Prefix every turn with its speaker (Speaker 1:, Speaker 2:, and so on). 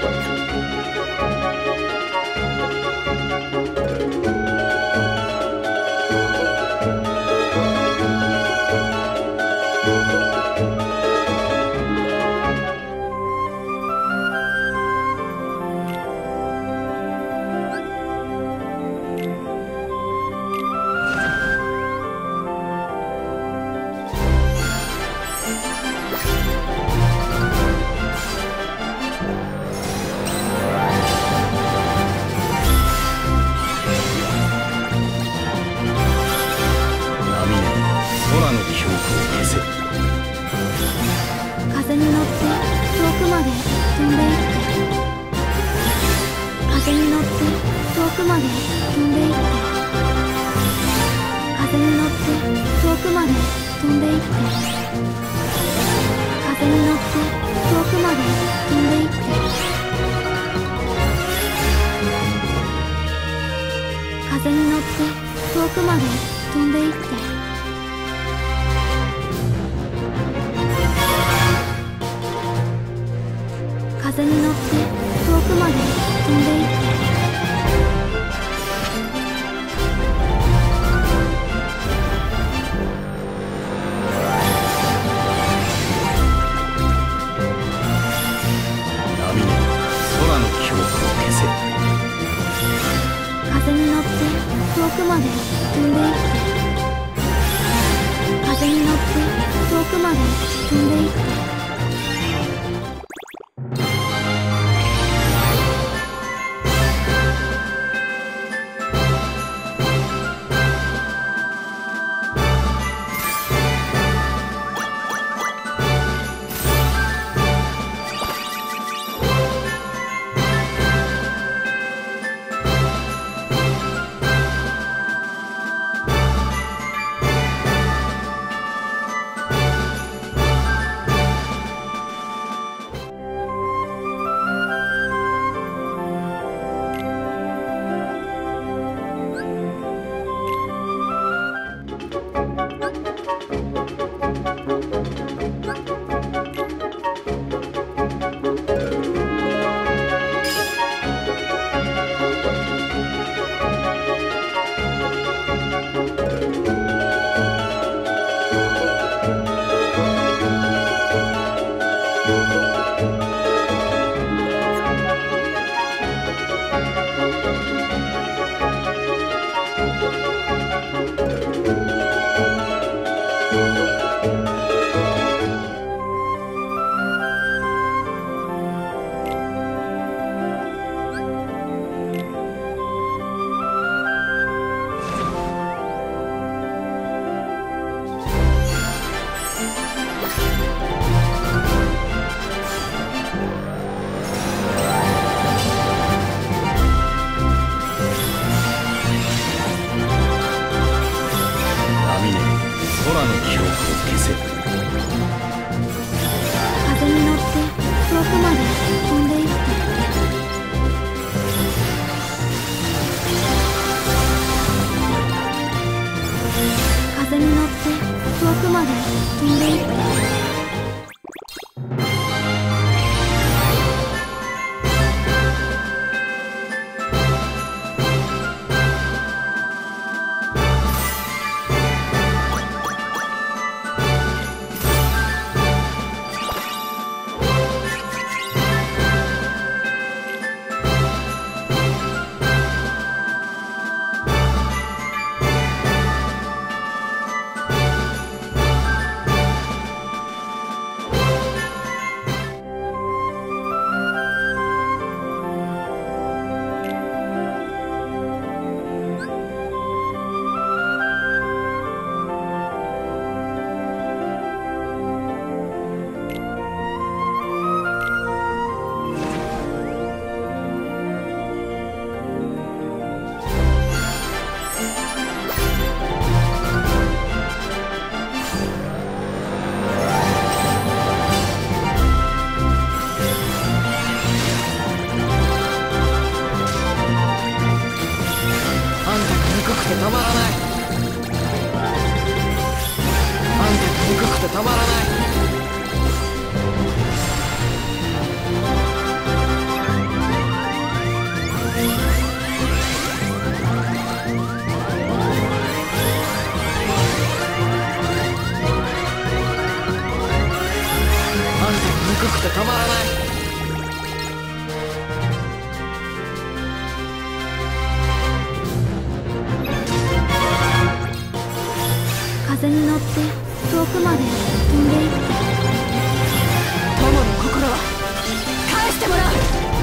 Speaker 1: 短剧。風に乗って遠くまで。飛んでいって風に乗って遠くまで飛んでいって風に乗って遠くまで飛んでいって風に乗って遠くまで飛んでいって風に乗って遠くまでんでいって
Speaker 2: 波に空の記憶を消せ
Speaker 1: 風に乗って遠くまで飛んでいって風に乗って遠くまで飛んでいって
Speaker 3: くくてたまらない
Speaker 1: 風に乗って遠くまで飛んでいくマの心は返して。もらう